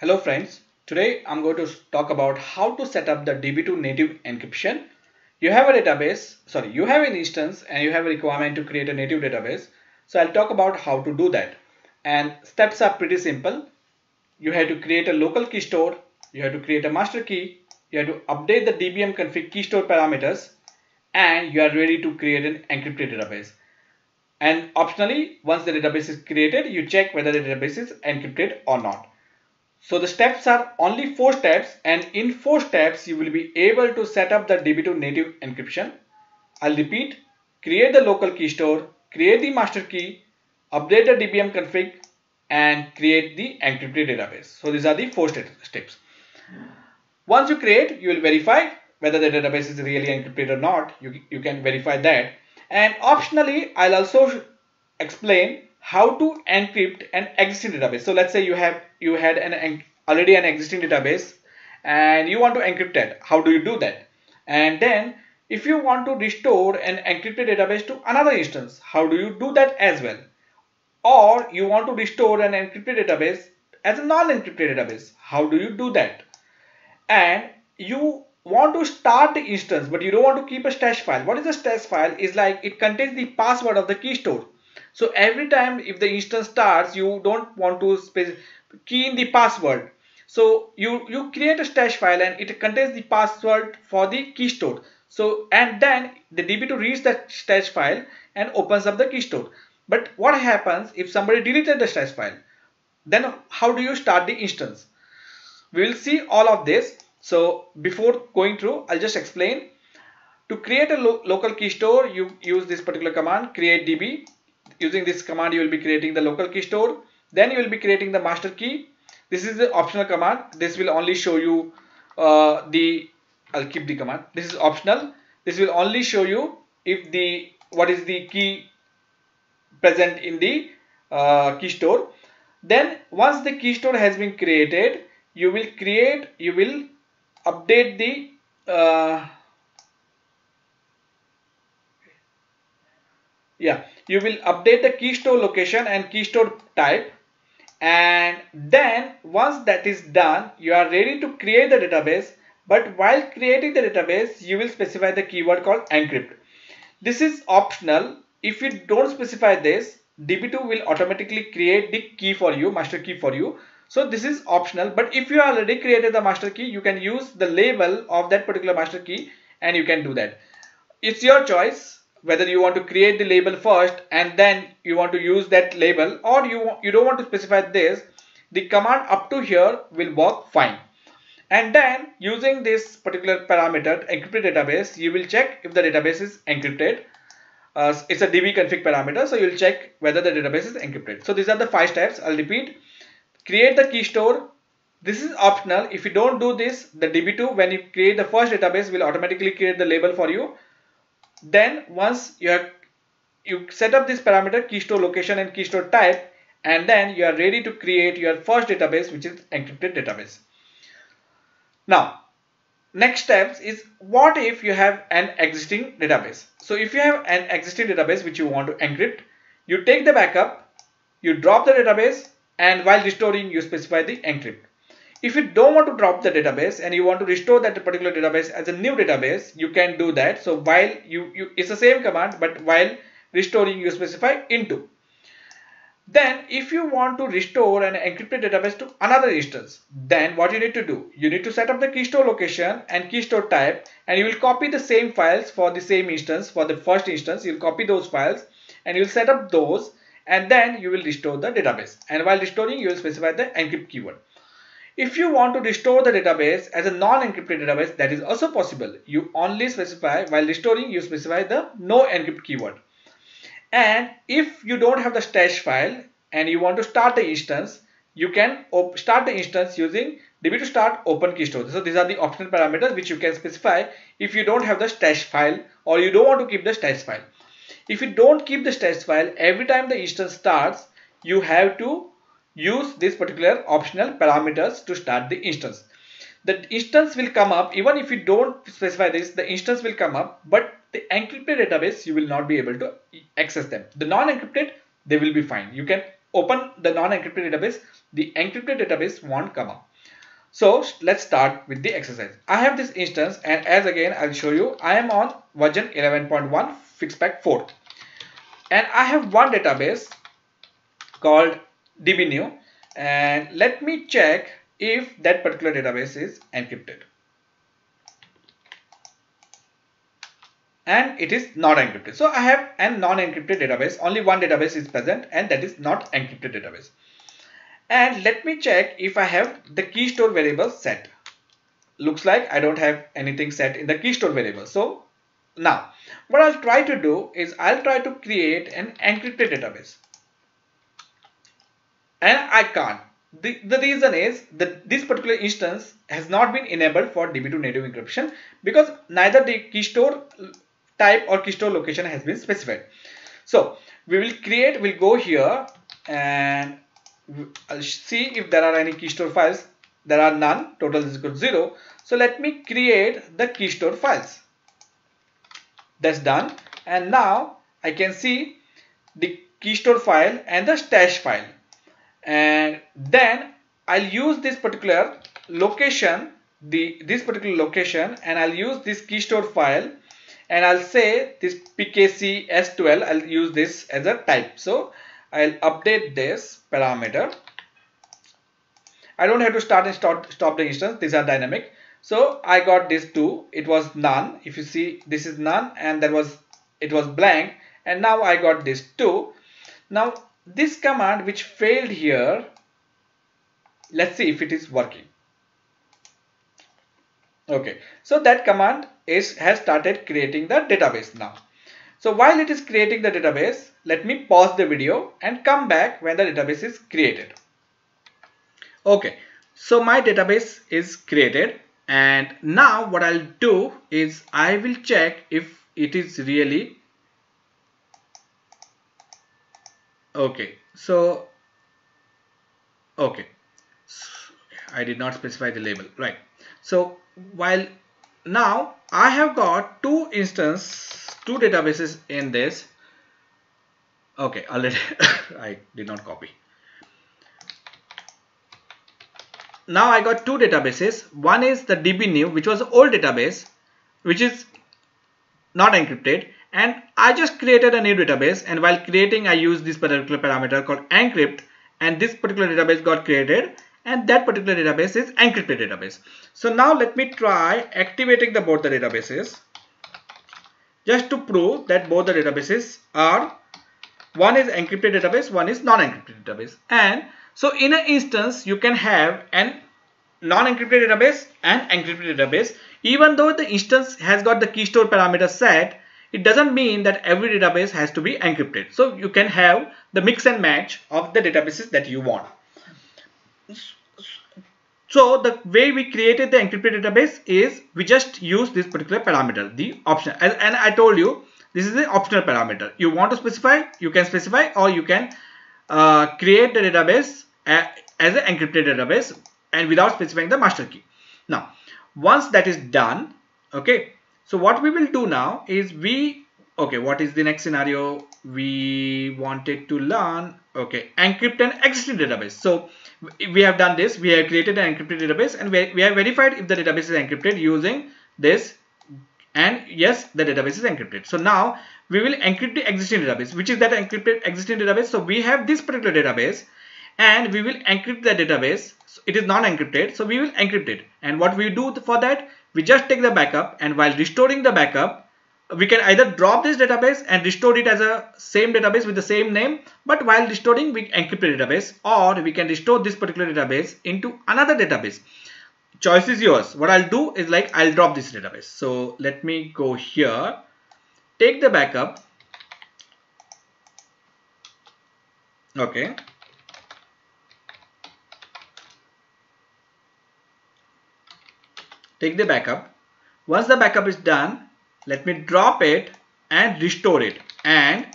Hello friends, today I'm going to talk about how to set up the DB2 native encryption. You have a database, sorry, you have an instance and you have a requirement to create a native database. So I'll talk about how to do that. And steps are pretty simple. You have to create a local key store, you have to create a master key, you have to update the dbm config key store parameters and you are ready to create an encrypted database. And optionally, once the database is created, you check whether the database is encrypted or not. So the steps are only four steps and in four steps you will be able to set up the DB2 native encryption. I'll repeat, create the local key store, create the master key, update the DBM config and create the encrypted database. So these are the four steps. Once you create, you will verify whether the database is really encrypted or not. You, you can verify that. And optionally, I'll also explain how to encrypt an existing database. So let's say you have you had an already an existing database and you want to encrypt it. How do you do that? And then if you want to restore an encrypted database to another instance, how do you do that as well? Or you want to restore an encrypted database as a non-encrypted database. How do you do that? And you want to start the instance but you don't want to keep a stash file. What is a stash file? Is like it contains the password of the key store. So every time if the instance starts, you don't want to key in the password. So you, you create a stash file and it contains the password for the key store. So and then the DB2 reads that stash file and opens up the key store. But what happens if somebody deleted the stash file? Then how do you start the instance? We will see all of this. So before going through, I'll just explain. To create a lo local key store, you use this particular command create db using this command you will be creating the local key store then you will be creating the master key. This is the optional command. This will only show you uh, the I'll keep the command. This is optional. This will only show you if the what is the key present in the uh, key store. Then once the key store has been created you will create you will update the uh, yeah you will update the key store location and key store type and then once that is done you are ready to create the database. But while creating the database you will specify the keyword called encrypt. This is optional. If you don't specify this db2 will automatically create the key for you master key for you. So this is optional. But if you already created the master key you can use the label of that particular master key and you can do that. It's your choice whether you want to create the label first and then you want to use that label or you, you don't want to specify this, the command up to here will work fine. And then using this particular parameter encrypted database, you will check if the database is encrypted. Uh, it's a db config parameter, so you'll check whether the database is encrypted. So these are the five steps. I'll repeat. Create the key store. This is optional. If you don't do this, the db2 when you create the first database will automatically create the label for you then once you have you set up this parameter key store location and key store type and then you are ready to create your first database which is encrypted database. Now next steps is what if you have an existing database? So if you have an existing database which you want to encrypt you take the backup you drop the database and while restoring you specify the encrypt if you don't want to drop the database and you want to restore that particular database as a new database, you can do that. So while you, you it's the same command, but while restoring you specify into. Then if you want to restore an encrypted database to another instance, then what you need to do? You need to set up the key store location and key store type and you will copy the same files for the same instance for the first instance. You'll copy those files and you'll set up those and then you will restore the database. And while restoring, you will specify the encrypt keyword. If you want to restore the database as a non-encrypted database, that is also possible. You only specify, while restoring, you specify the no encrypt keyword. And if you don't have the stash file and you want to start the instance, you can start the instance using db2start open key store. So these are the optional parameters which you can specify if you don't have the stash file or you don't want to keep the stash file. If you don't keep the stash file, every time the instance starts, you have to use these particular optional parameters to start the instance. The instance will come up even if you don't specify this the instance will come up but the encrypted database you will not be able to access them. The non-encrypted they will be fine. You can open the non-encrypted database the encrypted database won't come up. So let's start with the exercise. I have this instance and as again I'll show you I am on version 11.1 Fixpak 4 and I have one database called dbnew and let me check if that particular database is encrypted. and it is not encrypted. So I have a non-encrypted database. Only one database is present and that is not encrypted database. And let me check if I have the key store variable set. Looks like I don't have anything set in the key store variable. So now what I'll try to do is I'll try to create an encrypted database. And I can't. The, the reason is that this particular instance has not been enabled for DB2 native encryption because neither the key store type or key store location has been specified. So we will create, we'll go here and I'll see if there are any key store files. There are none, total is equal to 0. So let me create the key store files. That's done. And now I can see the key store file and the stash file. And then I'll use this particular location, the this particular location, and I'll use this key store file and I'll say this PKCS12 I'll use this as a type. So I'll update this parameter. I don't have to start and start, stop the instance. These are dynamic. So I got this two. It was none. If you see this is none and that was it was blank. And now I got this two. Now this command which failed here let's see if it is working. Okay so that command is has started creating the database now. So while it is creating the database let me pause the video and come back when the database is created. Okay so my database is created and now what I'll do is I will check if it is really okay. So okay. I did not specify the label. Right. So while now I have got two instance two databases in this. Okay already I did not copy. Now I got two databases. One is the dbnew which was old database which is not encrypted and I just created a new database and while creating I used this particular parameter called encrypt and this particular database got created and that particular database is encrypted database. So now let me try activating the both the databases just to prove that both the databases are one is encrypted database, one is non-encrypted database. And so in an instance, you can have an non-encrypted database and encrypted database. Even though the instance has got the key store parameter set, it doesn't mean that every database has to be encrypted. So you can have the mix and match of the databases that you want. So the way we created the encrypted database is we just use this particular parameter, the option. And, I told you this is the optional parameter. You want to specify, you can specify or you can uh, create the database as an encrypted database and without specifying the master key. Now, once that is done, okay. So what we will do now is we, okay, what is the next scenario? We wanted to learn, okay, encrypt an existing database. So we have done this. We have created an encrypted database and we, have verified if the database is encrypted using this and yes the database is encrypted. So now we will encrypt the existing database. Which is that encrypted existing database? So we have this particular database and we will encrypt the database. So it is non-encrypted. So we will encrypt it. And what we do for that we just take the backup and while restoring the backup we can either drop this database and restore it as a same database with the same name but while restoring we encrypt the database or we can restore this particular database into another database. Choice is yours. What I'll do is like I'll drop this database. So let me go here. Take the backup. Okay take the backup. Once the backup is done let me drop it and restore it. And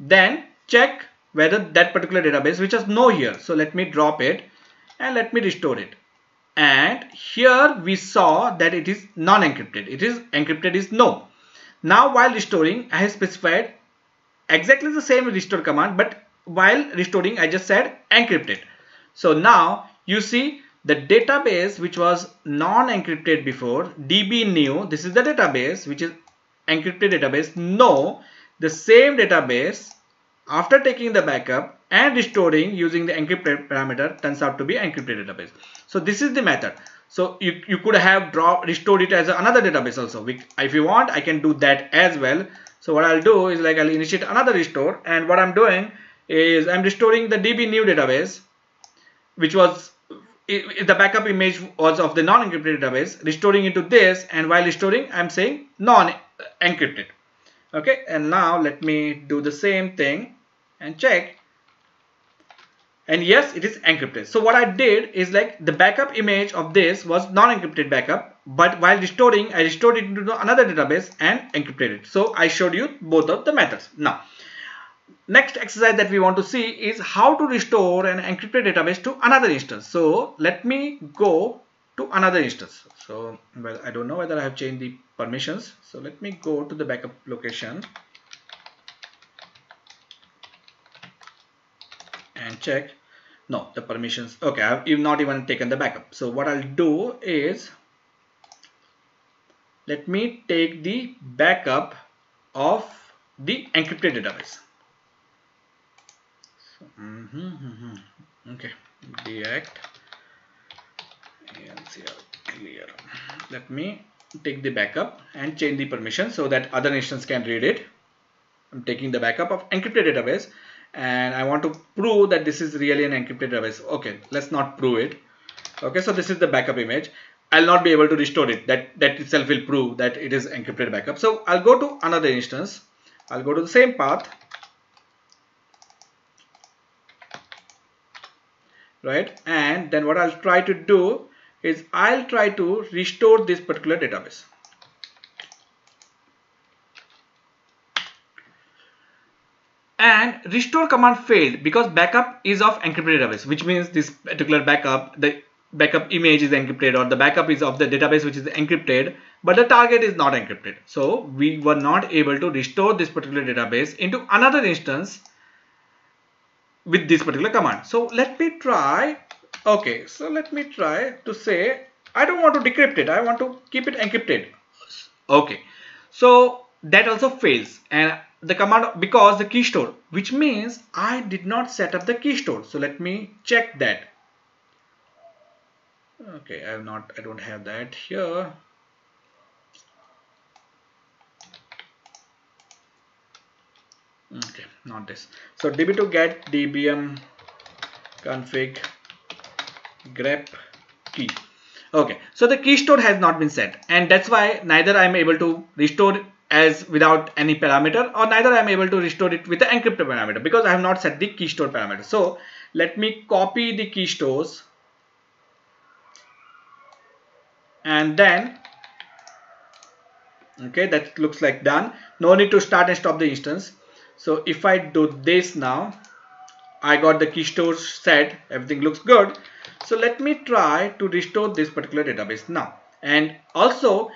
then check whether that particular database which has no here. So let me drop it and let me restore it. And here we saw that it is non-encrypted. It is encrypted is no. Now while restoring I have specified exactly the same restore command but while restoring I just said encrypted. So now you see the database which was non-encrypted before db new this is the database which is encrypted database. No the same database after taking the backup and restoring using the encrypted parameter turns out to be encrypted database. So this is the method. So you, you could have draw restored it as another database also if you want i can do that as well. So what i'll do is like i'll initiate another restore and what i'm doing is i'm restoring the db new database which was the backup image was of the non-encrypted database. Restoring into this and while restoring I'm saying non-encrypted. Okay and now let me do the same thing and check. And yes it is encrypted. So what I did is like the backup image of this was non-encrypted backup but while restoring I restored it into another database and encrypted it. So I showed you both of the methods. Now next exercise that we want to see is how to restore an encrypted database to another instance. So let me go to another instance. So well, I don't know whether I have changed the permissions. So let me go to the backup location and check. No, the permissions. Okay, I've not even taken the backup. So what I'll do is let me take the backup of the encrypted database. Mm -hmm, Okay, deact clear. Let me take the backup and change the permission so that other instance can read it. I'm taking the backup of encrypted database and I want to prove that this is really an encrypted database. Okay, let's not prove it. Okay, so this is the backup image. I'll not be able to restore it. That that itself will prove that it is encrypted backup. So I'll go to another instance. I'll go to the same path right? And then what I'll try to do is I'll try to restore this particular database. And restore command failed because backup is of encrypted database which means this particular backup the backup image is encrypted or the backup is of the database which is encrypted but the target is not encrypted. So we were not able to restore this particular database into another instance with this particular command. So let me try. Okay, so let me try to say I don't want to decrypt it. I want to keep it encrypted. Okay, so that also fails and the command because the key store which means I did not set up the key store. So let me check that. Okay, I have not. I don't have that here. okay not this. So db2 get dbm config grep key. Okay so the key store has not been set and that's why neither i'm able to restore as without any parameter or neither i'm able to restore it with the encrypted parameter because i have not set the key store parameter. So let me copy the key stores and then okay that looks like done. No need to start and stop the instance so if I do this now, I got the key store set, everything looks good. So let me try to restore this particular database now. And also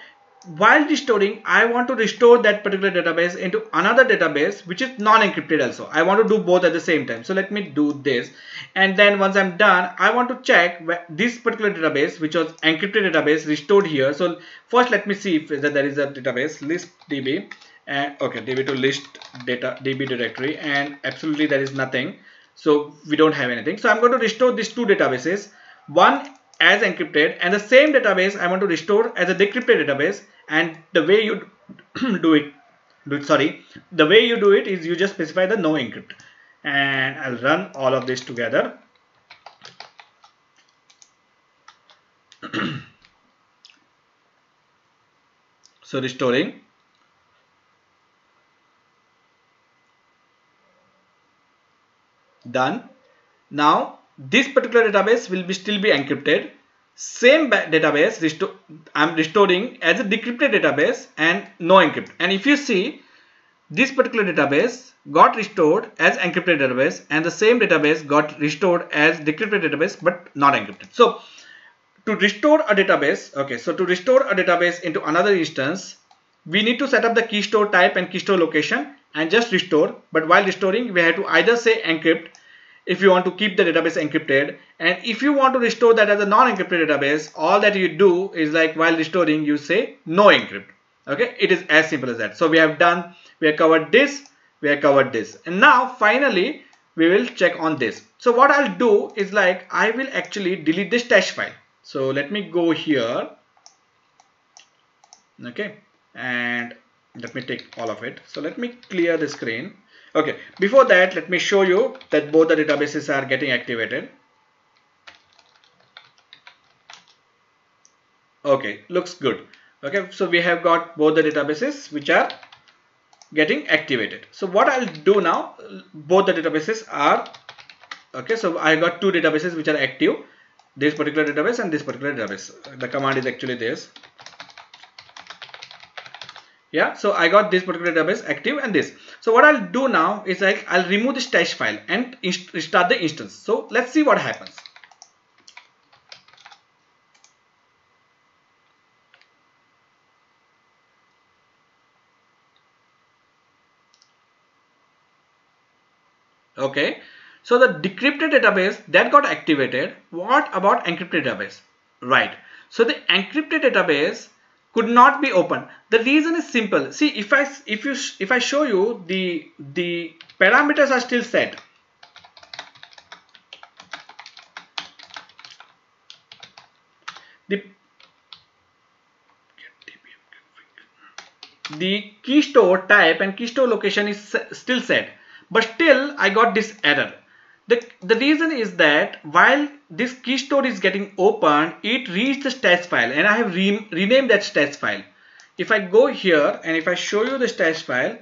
while restoring, I want to restore that particular database into another database which is non-encrypted also. I want to do both at the same time. So let me do this. And then once I'm done, I want to check this particular database which was encrypted database restored here. So first let me see if there is a database list db and okay db2 list data db directory and absolutely there is nothing. So we don't have anything. So i'm going to restore these two databases. One as encrypted and the same database i want to restore as a decrypted database. And the way you do it do it sorry the way you do it is you just specify the no encrypt. And i'll run all of this together. So restoring done. Now this particular database will be still be encrypted. Same database I'm restoring as a decrypted database and no encrypt. And if you see this particular database got restored as encrypted database and the same database got restored as decrypted database but not encrypted. So to restore a database okay so to restore a database into another instance we need to set up the key store type and key store location and just restore. But while restoring we have to either say encrypt if you want to keep the database encrypted. And if you want to restore that as a non-encrypted database all that you do is like while restoring you say no encrypt. Okay? It is as simple as that. So we have done we have covered this we have covered this. And now finally we will check on this. So what I'll do is like I will actually delete this stash file. So let me go here. Okay? And let me take all of it. So let me clear the screen. Okay. Before that let me show you that both the databases are getting activated. Okay. Looks good. Okay. So we have got both the databases which are getting activated. So what I'll do now both the databases are okay. So I got two databases which are active. This particular database and this particular database. The command is actually this yeah so I got this particular database active and this. So what I'll do now is like I'll remove the stash file and restart the instance. So let's see what happens. Okay so the decrypted database that got activated what about encrypted database? Right so the encrypted database could not be opened the reason is simple. See if i if you if i show you the the parameters are still set. The the key store type and key store location is still set. But still I got this error. The, the reason is that while this key store is getting opened, it reads the stash file and I have re renamed that stash file. If I go here and if I show you the stash file,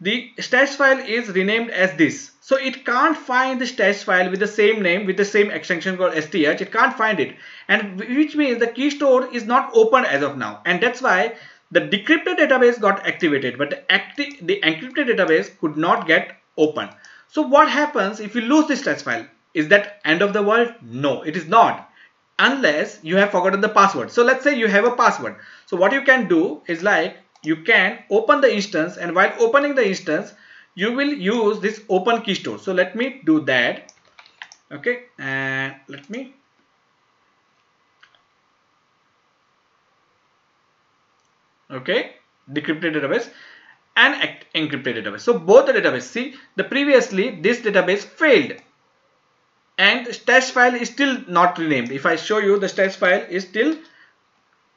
the stash file is renamed as this. So it can't find the stash file with the same name with the same extension called STH. It can't find it and which means the key store is not open as of now and that's why the decrypted database got activated but the, acti the encrypted database could not get open. So what happens if you lose this text file? Is that end of the world? No, it is not unless you have forgotten the password. So let's say you have a password. So what you can do is like you can open the instance and while opening the instance you will use this open key store. So let me do that. Okay and let me okay decrypted database and encrypted database. So both the database, see the previously this database failed. And stash file is still not renamed. If I show you the stash file is still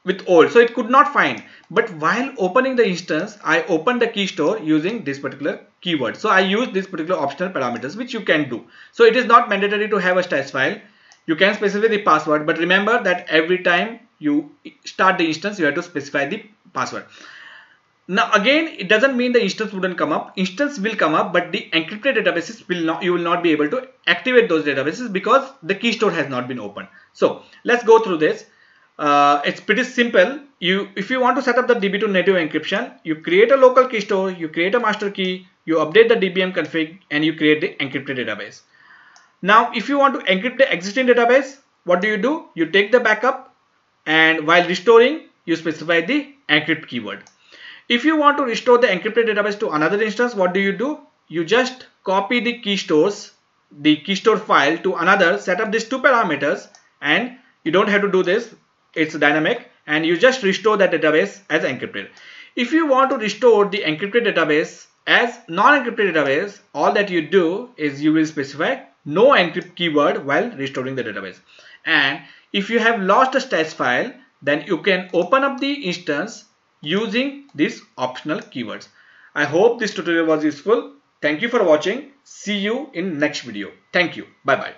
with old so it could not find. But while opening the instance I opened the key store using this particular keyword. So I use this particular optional parameters which you can do. So it is not mandatory to have a stash file. You can specify the password but remember that every time you start the instance you have to specify the password now again, it doesn't mean the instance wouldn't come up. Instance will come up, but the encrypted databases will not, you will not be able to activate those databases because the key store has not been opened. So let's go through this. Uh, it's pretty simple. You, if you want to set up the DB2 native encryption, you create a local key store, you create a master key, you update the DBM config, and you create the encrypted database. Now, if you want to encrypt the existing database, what do you do? You take the backup, and while restoring, you specify the encrypt keyword. If you want to restore the encrypted database to another instance, what do you do? You just copy the key stores, the key store file to another, set up these two parameters and you don't have to do this. It's dynamic and you just restore that database as encrypted. If you want to restore the encrypted database as non-encrypted database, all that you do is you will specify no encrypt keyword while restoring the database. And if you have lost a stash file, then you can open up the instance using these optional keywords. I hope this tutorial was useful. Thank you for watching. See you in next video. Thank you. Bye bye.